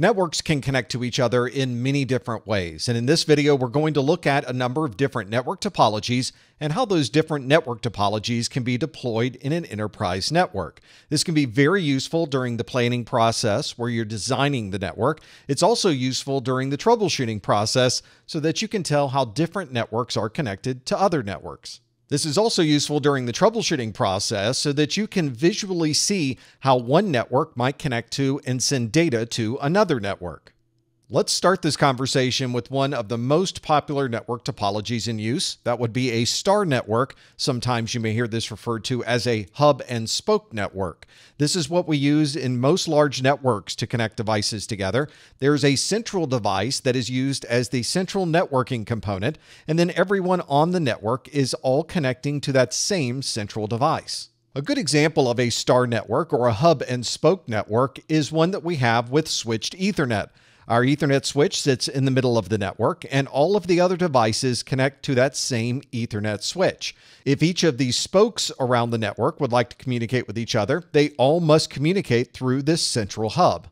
Networks can connect to each other in many different ways, and in this video, we're going to look at a number of different network topologies and how those different network topologies can be deployed in an enterprise network. This can be very useful during the planning process where you're designing the network. It's also useful during the troubleshooting process so that you can tell how different networks are connected to other networks. This is also useful during the troubleshooting process so that you can visually see how one network might connect to and send data to another network. Let's start this conversation with one of the most popular network topologies in use. That would be a star network. Sometimes you may hear this referred to as a hub and spoke network. This is what we use in most large networks to connect devices together. There's a central device that is used as the central networking component, and then everyone on the network is all connecting to that same central device. A good example of a star network or a hub and spoke network is one that we have with switched Ethernet. Our Ethernet switch sits in the middle of the network, and all of the other devices connect to that same Ethernet switch. If each of these spokes around the network would like to communicate with each other, they all must communicate through this central hub.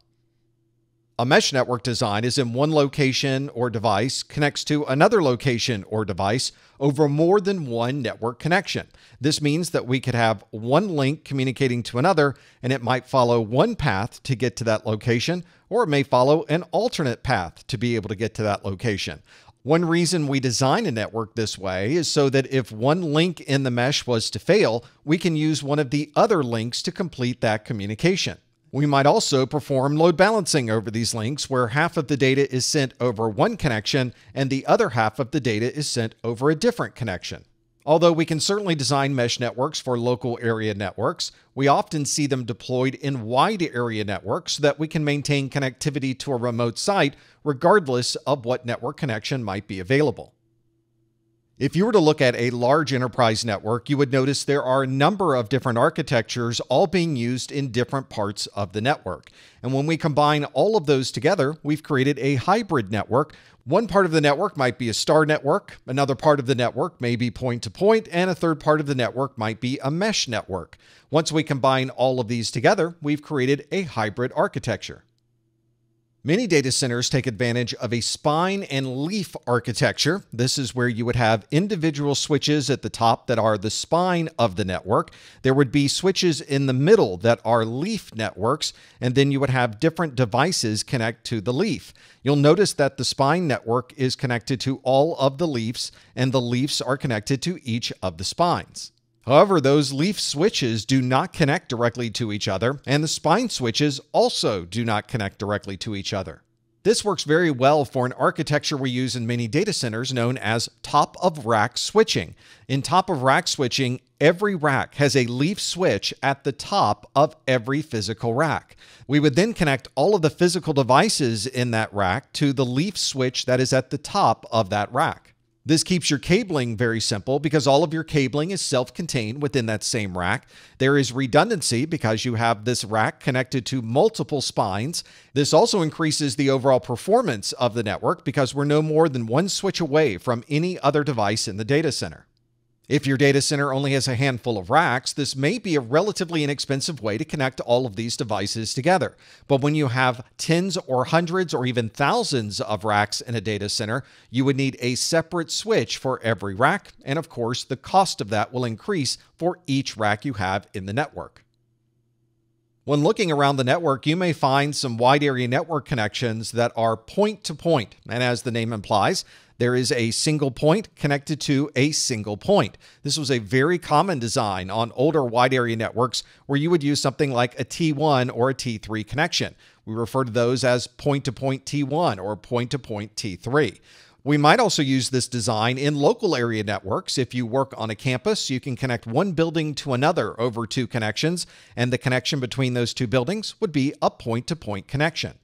A mesh network design is in one location or device connects to another location or device over more than one network connection. This means that we could have one link communicating to another, and it might follow one path to get to that location, or it may follow an alternate path to be able to get to that location. One reason we design a network this way is so that if one link in the mesh was to fail, we can use one of the other links to complete that communication. We might also perform load balancing over these links where half of the data is sent over one connection and the other half of the data is sent over a different connection. Although we can certainly design mesh networks for local area networks, we often see them deployed in wide area networks so that we can maintain connectivity to a remote site regardless of what network connection might be available. If you were to look at a large enterprise network, you would notice there are a number of different architectures all being used in different parts of the network. And when we combine all of those together, we've created a hybrid network. One part of the network might be a star network, another part of the network may be point to point, and a third part of the network might be a mesh network. Once we combine all of these together, we've created a hybrid architecture. Many data centers take advantage of a spine and leaf architecture. This is where you would have individual switches at the top that are the spine of the network. There would be switches in the middle that are leaf networks, and then you would have different devices connect to the leaf. You'll notice that the spine network is connected to all of the leafs, and the leafs are connected to each of the spines. However, those leaf switches do not connect directly to each other, and the spine switches also do not connect directly to each other. This works very well for an architecture we use in many data centers known as top of rack switching. In top of rack switching, every rack has a leaf switch at the top of every physical rack. We would then connect all of the physical devices in that rack to the leaf switch that is at the top of that rack. This keeps your cabling very simple because all of your cabling is self contained within that same rack. There is redundancy because you have this rack connected to multiple spines. This also increases the overall performance of the network because we're no more than one switch away from any other device in the data center. If your data center only has a handful of racks, this may be a relatively inexpensive way to connect all of these devices together. But when you have tens or hundreds or even thousands of racks in a data center, you would need a separate switch for every rack. And of course, the cost of that will increase for each rack you have in the network. When looking around the network, you may find some wide area network connections that are point to point. And as the name implies, there is a single point connected to a single point. This was a very common design on older wide area networks where you would use something like a T1 or a T3 connection. We refer to those as point to point T1 or point to point T3. We might also use this design in local area networks. If you work on a campus, you can connect one building to another over two connections, and the connection between those two buildings would be a point to point connection.